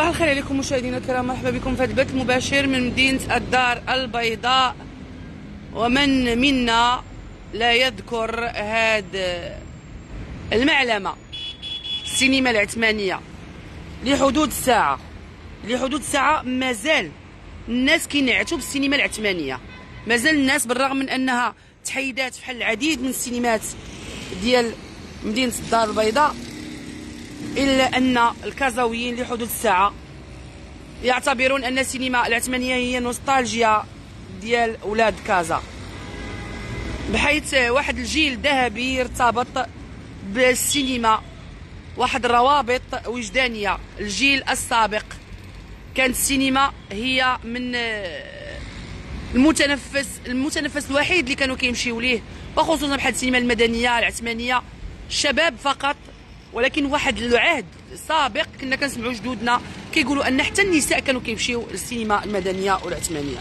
صباح الخير عليكم مشاهدينا الكرام مرحبا بكم في البث المباشر من مدينة الدار البيضاء. ومن منا لا يذكر هذا المعلمة السينما العثمانية. لحدود الساعة لحدود الساعة مازال الناس كينعتوا بالسينما العثمانية. مازال الناس بالرغم من أنها تحيدات في العديد من السينمات ديال مدينة الدار البيضاء إلا أن الكازاويين لحدود الساعة يعتبرون أن السينما العثمانية هي نوستالجيا ديال ولاد كازا. بحيث واحد الجيل ذهبي ارتبط بالسينما واحد الروابط وجدانية. الجيل السابق كانت السينما هي من المتنفس المتنفس الوحيد اللي كانوا كيمشيو ليه. وخصوصا بحال السينما المدنية العثمانية. الشباب فقط ولكن واحد العهد سابق كنا كنسمعوا جدودنا كيقولوا أن حتى النساء كانوا كيمشيو للسينما المدنية والعثمانية.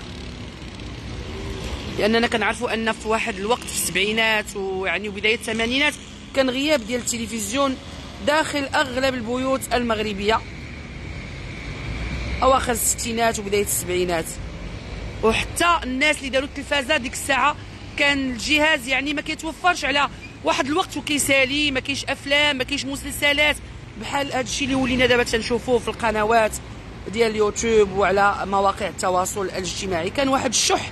لأننا كنعرفوا أن في واحد الوقت في السبعينات ويعني وبدايه الثمانينات كان غياب ديال التلفزيون داخل أغلب البيوت المغربية. أواخر الستينات وبداية السبعينات. وحتى الناس اللي داروا التلفازة ديك الساعة كان الجهاز يعني ما كيتوفرش على واحد الوقت وكيسالي ما كاينش أفلام ما كاينش مسلسلات. بحال هذا الشيء اللي ولينا دابا تنشوفوه في القنوات ديال اليوتيوب وعلى مواقع التواصل الاجتماعي. كان واحد الشح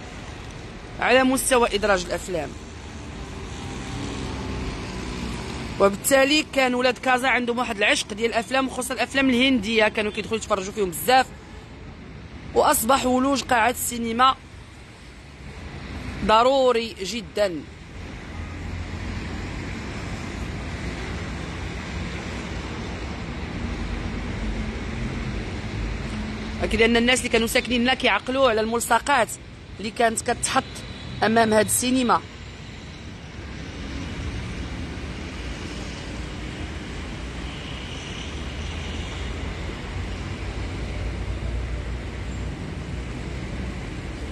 على مستوى إدراج الأفلام. وبالتالي كان ولاد كازا عندهم واحد العشق ديال الأفلام وخصوصا الأفلام الهندية. كانوا كيدخلوا يتفرجوا فيهم بزاف. وأصبح ولوج قاعات السينما ضروري جدا. أكيد أن الناس اللي كانوا ساكنين هنا كيعقلوا على الملصقات اللي كانت كتحط أمام هذه السينما.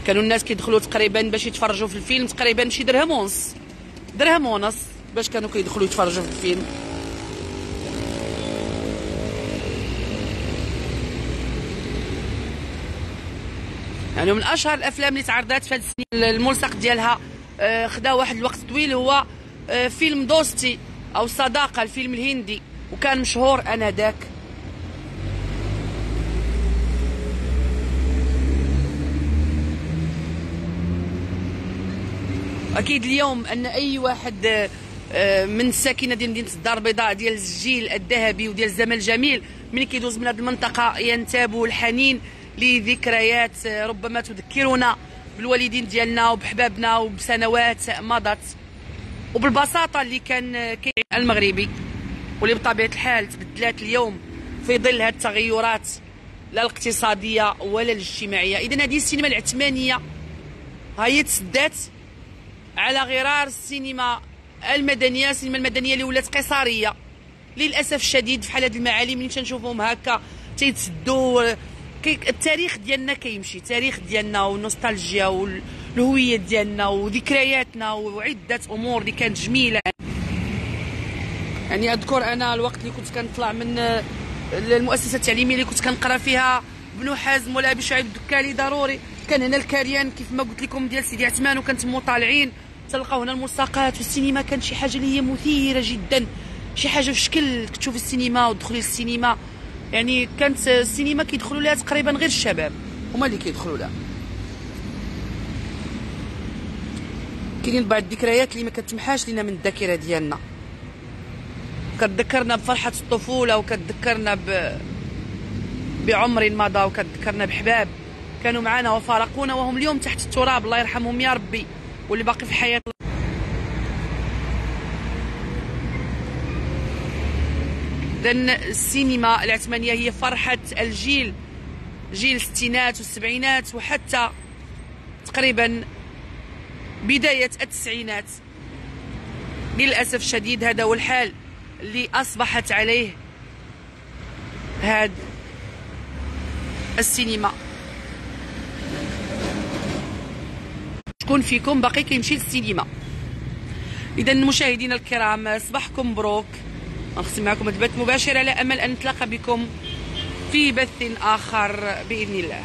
كانوا الناس كيدخلوا تقريبا باش يتفرجوا في الفيلم تقريبا شي درهم ونص درهم ونص باش كانوا كيدخلوا يتفرجوا في الفيلم. يعني من أشهر الأفلام اللي تعرضات في هذه السنين الملصق ديالها آه، خدا واحد الوقت طويل هو آه، فيلم دوستي أو صداقة الفيلم الهندي وكان مشهور آنذاك. أكيد اليوم أن أي واحد آه، من الساكنة ديال مدينة الدار البيضاء ديال الجيل الذهبي وديال الزمن الجميل ملي كيدوز من هذه المنطقة ينتاب الحنين لذكريات آه، ربما تذكرنا بالوالدين ديالنا وبحبابنا وبسنوات مضت. وبالبساطة اللي كان آه، كاين المغربي واللي بطبيعة الحال تبدلات اليوم في ظل هذه التغيرات لا الاقتصادية ولا الاجتماعية. اذا هذه السينما العثمانية هي تسدات على غرار السينما المدنية السينما المدنية اللي ولات قصارية. للأسف الشديد في حال هذه المعالم اللي تنشوفهم هكا تيتسدوا التاريخ ديالنا كيمشي. التاريخ ديالنا والنوستالجيا والهوية ديالنا وذكرياتنا وعدة أمور اللي كانت جميلة. يعني أذكر أنا الوقت اللي كنت كنطلع من المؤسسة التعليمية اللي كنت كنقرأ فيها بنو حازم ولا أبي شعيب الدكالي ضروري. كان هنا الكاريان كيف ما قلت لكم ديال سيدي عثمان وكنتموا طالعين. تلقاو هنا الملصقات والسينما كانت شي حاجة اللي هي مثيرة جدا. شي حاجة في شكل تشوفي السينما وتدخلي للسينما يعني كانت السينما كيدخلوا لها تقريبا غير الشباب. هما اللي كيدخلوا لها. كاينين بعض الذكريات اللي ما كتمحاش لينا من الذاكرة ديالنا. كتذكرنا بفرحة الطفولة وكتذكرنا ب بعمر مضى وكتذكرنا بحباب. كانوا معنا وفارقونا وهم اليوم تحت التراب. الله يرحمهم يا ربي واللي باقي في الحياة. لأن السينما العثمانية هي فرحة الجيل. جيل الستينات والسبعينات وحتى تقريبا بداية التسعينات. للأسف الشديد هذا هو الحال اللي أصبحت عليه هاد السينما. شكون فيكم؟ باقي كيمشي للسينما. اذا مشاهدينا الكرام صباحكم مبروك نختم معكم البث مباشر على أمل أن نتلاقى بكم في بث آخر بإذن الله.